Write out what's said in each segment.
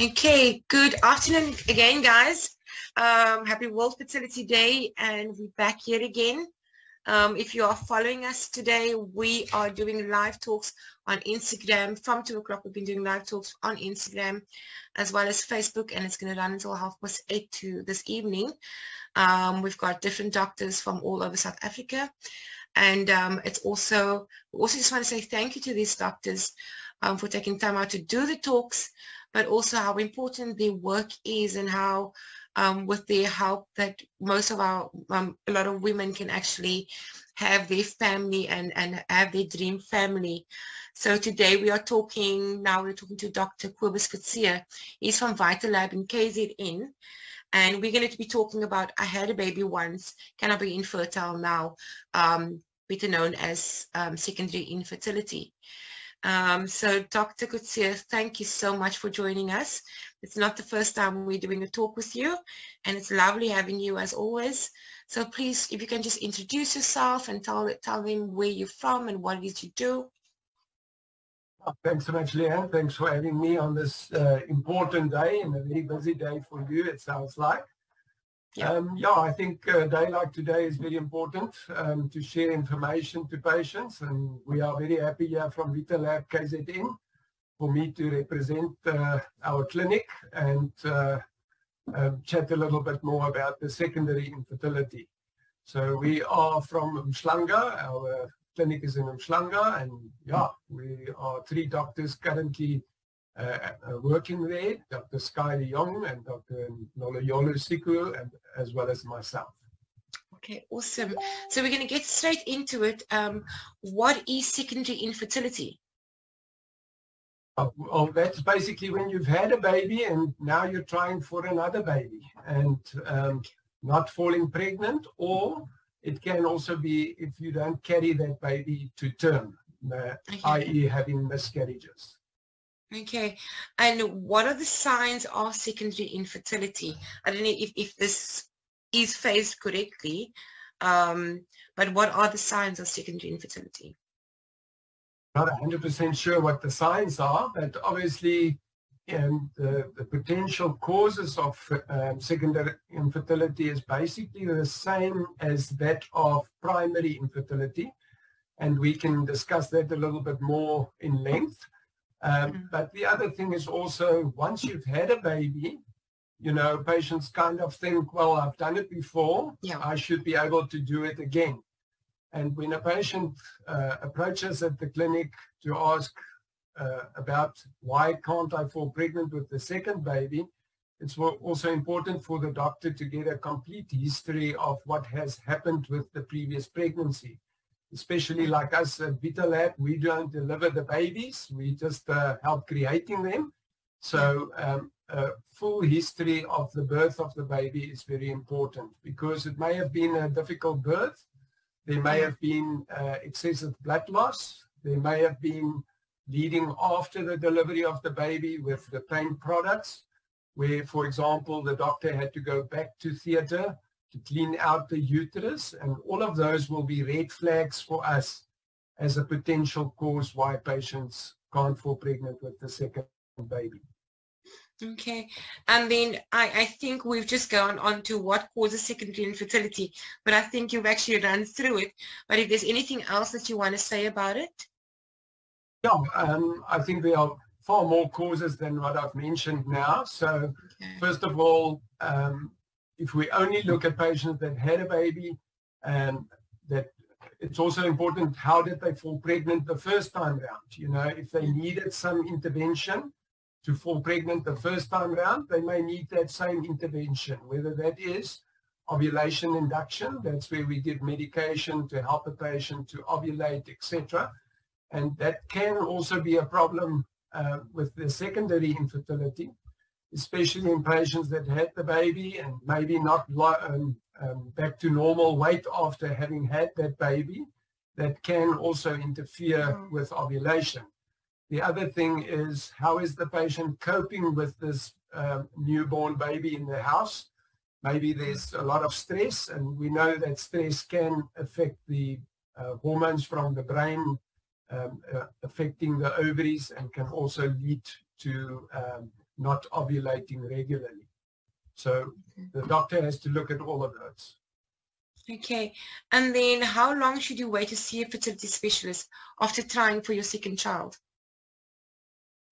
Okay, good afternoon again, guys. Um, happy World Fertility Day, and we're back here again. Um, if you are following us today, we are doing live talks on Instagram. From 2 o'clock, we've been doing live talks on Instagram as well as Facebook, and it's going to run until half past 8 to this evening. Um, we've got different doctors from all over South Africa. And um, it's also, we also just want to say thank you to these doctors um, for taking time out to do the talks, but also how important their work is and how um, with their help that most of our, um, a lot of women can actually have their family and, and have their dream family. So today we are talking, now we're talking to Dr. Kobus Coetsee. He's from Vitalab in KZN. And we're going to be talking about, I had a baby once, can I be infertile now, um, better known as um, secondary infertility. Um, so Dr. Coetsee, thank you so much for joining us. It's not the first time we're doing a talk with you, and it's lovely having you as always. So please, if you can just introduce yourself and tell, tell them where you're from and what it is you do. Oh, thanks so much, Leanne. Thanks for having me on this uh, important day and a very busy day for you, it sounds like. Yeah, um, yeah I think a day like today is very important um, to share information to patients and we are very happy here from Vitalab KZN for me to represent uh, our clinic and uh, um, chat a little bit more about the secondary infertility. So we are from Umhlanga, our clinic is in Umhlanga and yeah, we are three doctors currently uh, uh, working there, Dr. Sky Young and Dr. Noloyolo Siku, and as well as myself. Okay, awesome. So we're going to get straight into it. Um, what is secondary infertility? Oh, well, that's basically when you've had a baby and now you're trying for another baby and um, not falling pregnant, or it can also be if you don't carry that baby to term, uh, okay. i.e. having miscarriages. Okay. And what are the signs of secondary infertility? I don't know if, if this is phrased correctly, um, but what are the signs of secondary infertility? Not 100% sure what the signs are, but obviously um, the, the potential causes of um, secondary infertility is basically the same as that of primary infertility. And we can discuss that a little bit more in length. Um, mm-hmm. but the other thing is also once you've had a baby, you know, patients kind of think, well, I've done it before. Yeah. I should be able to do it again. And when a patient uh, approaches at the clinic to ask uh, about why can't I fall pregnant with the second baby, it's also important for the doctor to get a complete history of what has happened with the previous pregnancy especially like us at Vitalab, we don't deliver the babies. We just uh, help creating them. So um, a full history of the birth of the baby is very important because it may have been a difficult birth. There may have been uh, excessive blood loss. There may have been bleeding after the delivery of the baby with the pain products where, for example, the doctor had to go back to theater to clean out the uterus. And all of those will be red flags for us as a potential cause why patients can't fall pregnant with the second baby. Okay, and then I, I think we've just gone on to what causes secondary infertility, but I think you've actually run through it. But if there's anything else that you want to say about it? Yeah, um, I think there are far more causes than what I've mentioned now. So okay. first of all, um, if we only look at patients that had a baby and that it's also important how did they fall pregnant the first time round you know if they needed some intervention to fall pregnant the first time round they may need that same intervention whether that is ovulation induction that's where we give medication to help the patient to ovulate etc and that can also be a problem uh, with the secondary infertility especially in patients that had the baby and maybe not um, um, back to normal weight after having had that baby, that can also interfere mm. with ovulation. The other thing is how is the patient coping with this uh, newborn baby in the house? Maybe there's a lot of stress and we know that stress can affect the uh, hormones from the brain um, uh, affecting the ovaries and can also lead to um, not ovulating regularly. So the doctor has to look at all of those. Okay. And then how long should you wait to see a fertility specialist after trying for your second child?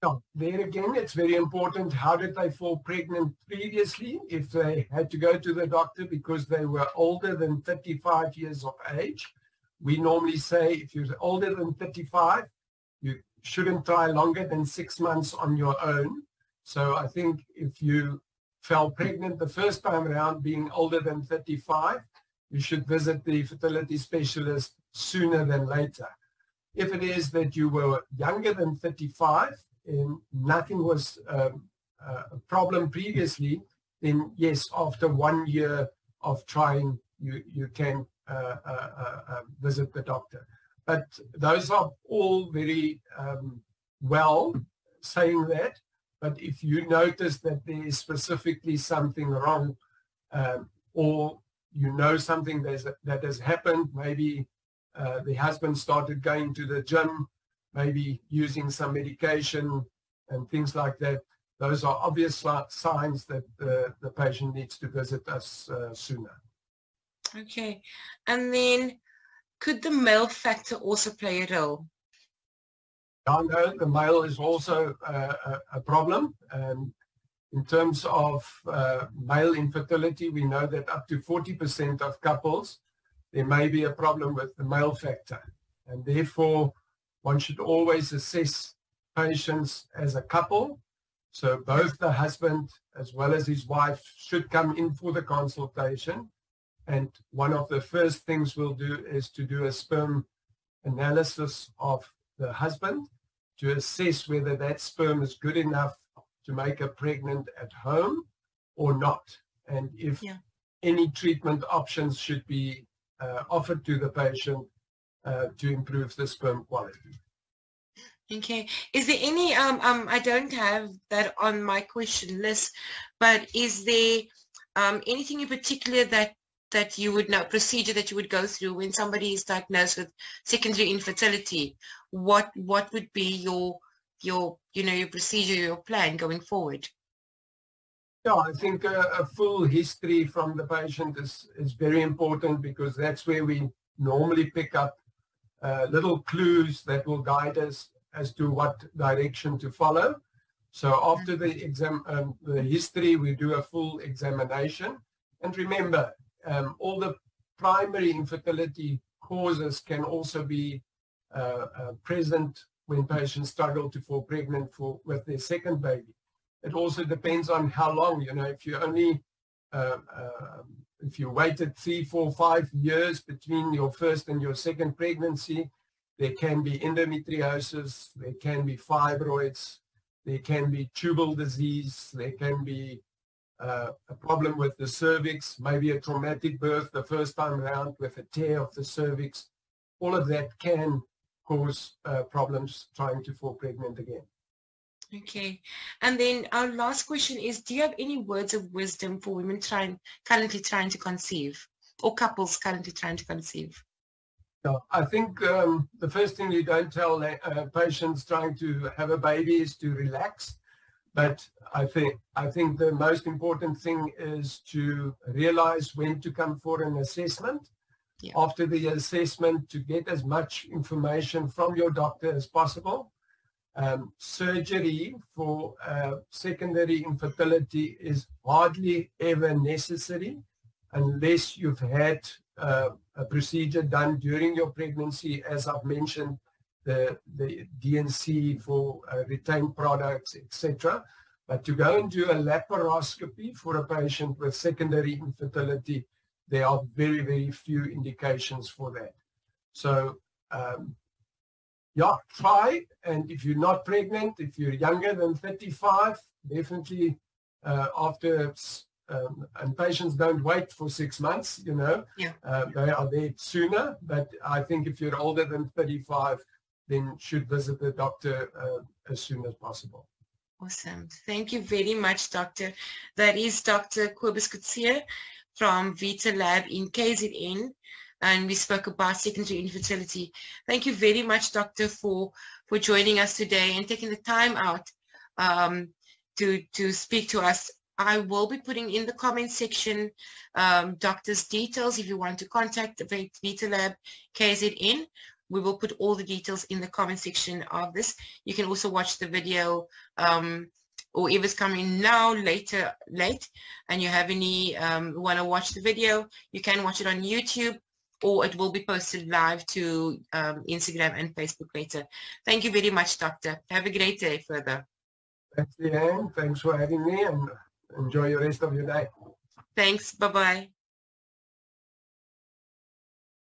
Now, there again, it's very important. How did they fall pregnant previously? If they had to go to the doctor because they were older than 35 years of age, we normally say if you're older than 35, you shouldn't try longer than six months on your own. So I think if you fell pregnant the first time around being older than 35, you should visit the fertility specialist sooner than later. If it is that you were younger than 35 and nothing was um, a problem previously, then yes, after one year of trying, you, you can uh, uh, uh, uh visit the doctor. But those are all very um, well saying that. But if you notice that there is specifically something wrong um, or you know something that has happened, maybe uh, the husband started going to the gym, maybe using some medication and things like that. Those are obvious signs that the, the patient needs to visit us uh, sooner. Okay. And then could the male factor also play a role? Know the male is also a, a, problem. Um, in terms of uh, male infertility, we know that up to 40% of couples, there may be a problem with the male factor. And therefore, one should always assess patients as a couple. So both the husband as well as his wife should come in for the consultation. And one of the first things we'll do is to do a sperm analysis of the husband to assess whether that sperm is good enough to make her pregnant at home or not. And if yeah. any treatment options should be uh, offered to the patient uh, to improve the sperm quality. Okay. Is there any, um, um, I don't have that on my question list, but is there um, anything in particular that that you would know, procedure that you would go through when somebody is diagnosed with secondary infertility? What what would be your your you know your procedure your plan going forward? Yeah i think a, a, full history from the patient is is very important because that's where we normally pick up uh, little clues that will guide us as to what direction to follow. So after the exam um, the history we do a full examination. And remember um, all the primary infertility causes can also be uh, uh, present when patients struggle to fall pregnant for with their second baby. It also depends on how long, you know, if you only, uh, uh, if you waited three, four, five years between your first and your second pregnancy, there can be endometriosis, there can be fibroids, there can be tubal disease, there can be uh, a problem with the cervix, maybe a traumatic birth the first time around with a tear of the cervix. All of that can cause uh, problems trying to fall pregnant again. Okay. And then our last question is, do you have any words of wisdom for women trying currently trying to conceive or couples currently trying to conceive? No, I think um, the first thing you don't tell uh, patients trying to have a baby is to relax. But I think I think the most important thing is to realize when to come for an assessment yeah. after the assessment to get as much information from your doctor as possible. Um, surgery for uh, secondary infertility is hardly ever necessary unless you've had uh, a procedure done during your pregnancy, as I've mentioned, the, the D&C for uh, retained products, etc. But to go and do a laparoscopy for a patient with secondary infertility there are very, very few indications for that. So, um, yeah, try. And if you're not pregnant, if you're younger than 35, definitely uh, after, um, and patients don't wait for six months, you know, yeah. uh, they are there sooner. But I think if you're older than 35, then should visit the doctor uh, as soon as possible. Awesome. Thank you very much, Doctor. That is Dr. Kobus Coetsee from Vitalab in KZN and we spoke about secondary infertility. Thank you very much, Doctor, for, for joining us today and taking the time out um, to, to speak to us. I will be putting in the comment section um, doctor's details if you want to contact Vitalab KZN. We will put all the details in the comment section of this. You can also watch the video um, or if it's coming now, later, late, and you have any, um, want to watch the video, you can watch it on YouTube or it will be posted live to um, Instagram and Facebook later. Thank you very much, Doctor. Have a great day further. Thanks, Leanne. Thanks for having me and enjoy the rest of your day. Thanks. Bye-bye.